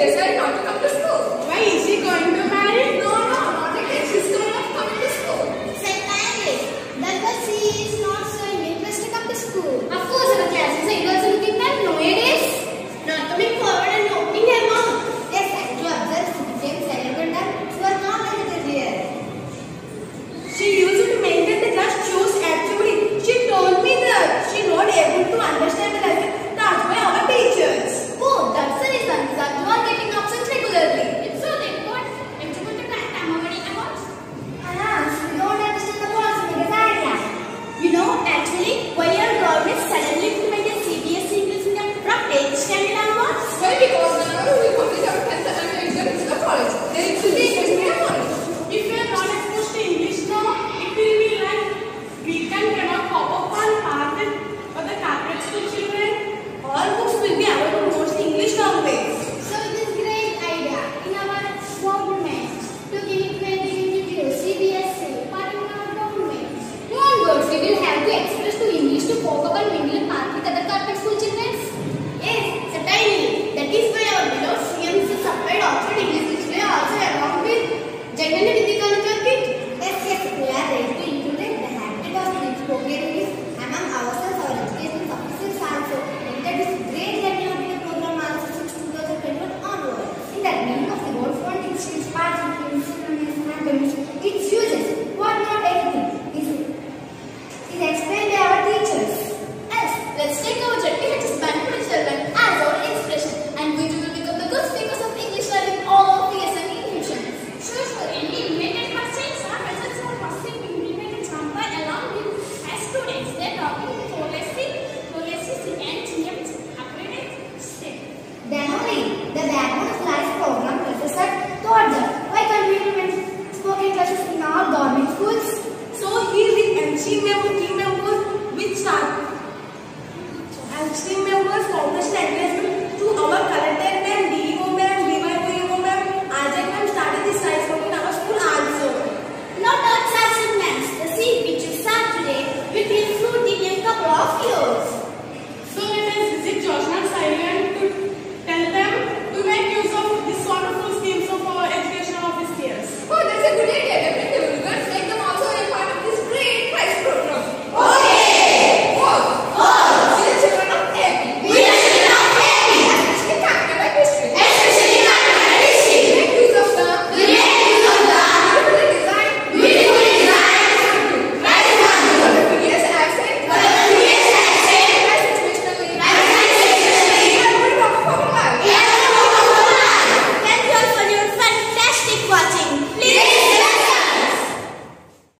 regresar forgetting start. So, I'm seeing my first language address to our current